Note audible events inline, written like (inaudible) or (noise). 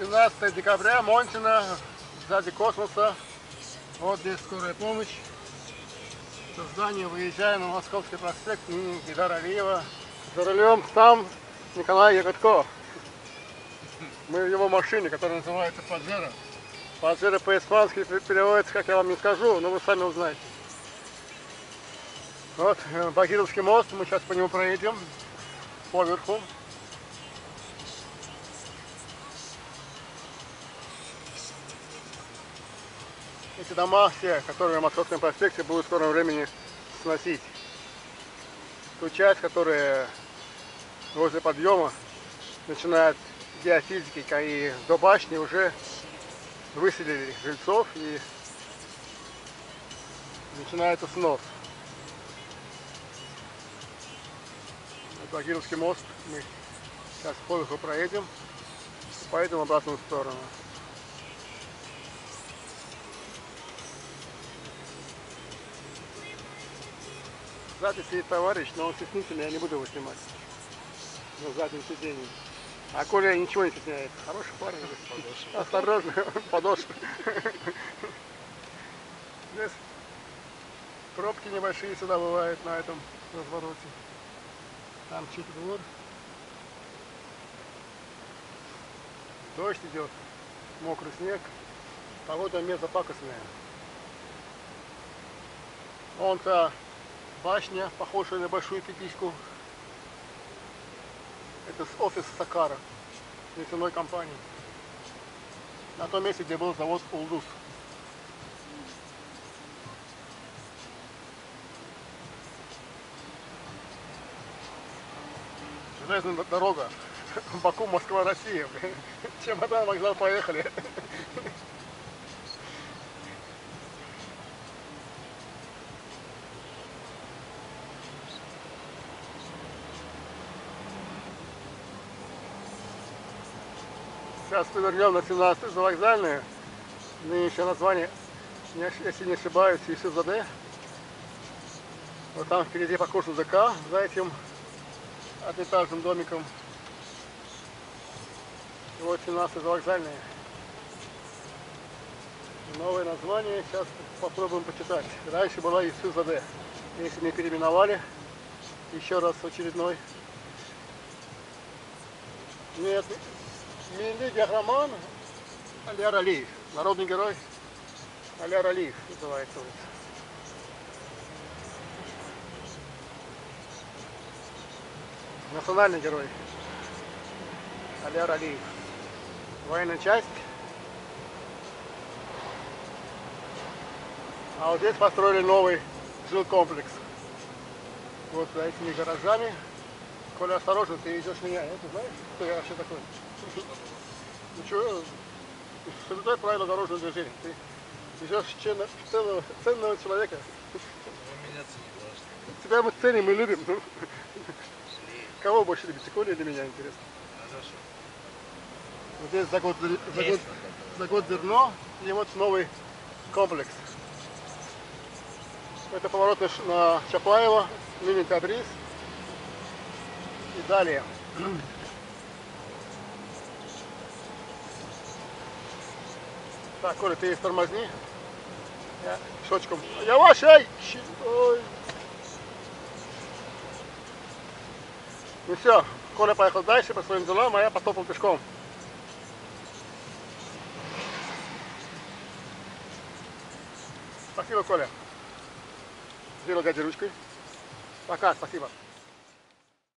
17 декабря, Монтина, сзади космоса. Вот здесь скорая помощь. Со здания выезжаем на Московский проспект имени Гидара Алиева. За рулем сам Николай Ягодко. Мы в его машине, которая называется Паджеро. Паджеро по-испански переводится, как я вам не скажу, но вы сами узнаете. Вот э, Багировский мост, мы сейчас по нему проедем поверху. Эти дома все, которые на Московском проспекте, будут в скором времени сносить. Ту часть, которая возле подъема, начинает геофизики и до башни уже выселили жильцов и начинается снос. Багировский мост мы сейчас по проедем, поедем в обратную сторону. Сзади сидит товарищ, но он стеснительный, я не буду его снимать. На заднем сиденье. А Коля ничего не стесняет. Хороший парень. Осторожно, (laughs) подошва. Здесь пробки небольшие сюда бывают на этом развороте. Там чуть двор. Дождь идет, мокрый снег. Погода межзапакостная. Он-то башня, похожая на большую пипиську. Это офис Сакара, нефтяной компании. На том месте, где был завод Улдус. Железная дорога. Баку, Москва, Россия. Чемодан, вокзал, поехали. Сейчас повернем на 17 за вокзальную. Нынешнее название, если не ошибаюсь, ИСЗД. Вот там впереди по курсу ЗК, за этим одноэтажным домиком. И вот 17 за вокзальная. Новое название, сейчас попробуем почитать. Раньше была ИСЗД. Если не переименовали, еще раз очередной. Нет, Милли Гахраман Аляр Алиев. Народный герой Аляр Алиев называется улица. Национальный герой Аляр Алиев. Военная часть. А вот здесь построили новый жилкомплекс. Вот за этими гаражами. Коля, осторожно, ты идешь меня. Это знаешь, кто я вообще такой? Что, соблюдай правила дорожного движения. Ты везешь ценного, ценного человека. Вы меня цените, Тебя мы ценим и любим. Ну, кого больше любите, Коля или меня, интересно? Хорошо. Вот здесь за год, за год, за год зерно и вот новый комплекс. Это поворот на, Чапаева, ныне Табриз. И далее. Так, Коля, ты тормозни. Я шочком. Ваш, ай! Ой. Ну все, Коля поехал дальше по своим делам, а я потопал пешком. Спасибо, Коля. Сделал дядя ручкой. Пока, спасибо.